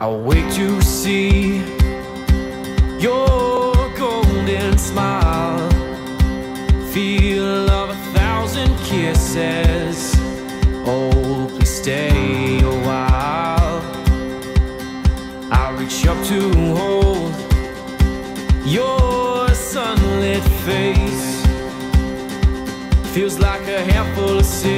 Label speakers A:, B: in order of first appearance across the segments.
A: I wait to see your golden smile, feel of a thousand kisses. Oh, please stay a while. I reach up to hold your sunlit face. Feels like a handful of silk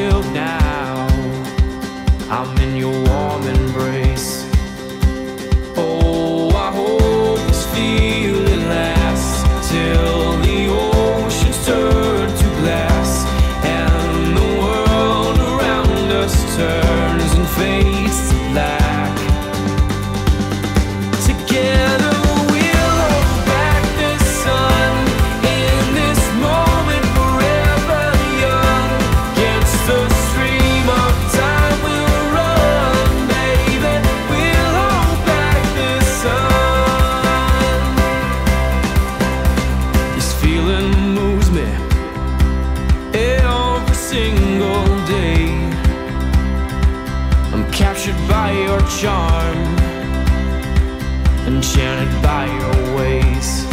A: enchanted by your ways.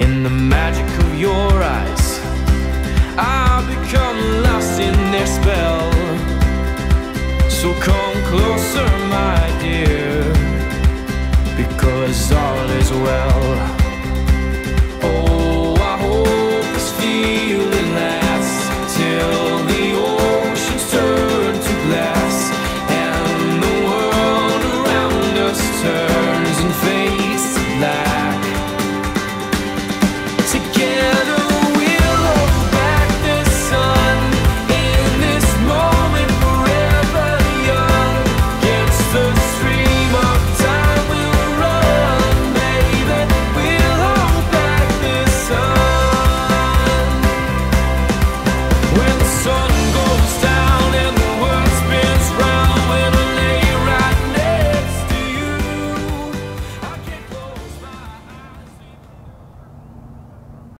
A: In the magic of your eyes, I've become lost in their spell. So come closer, my dear, because all is well.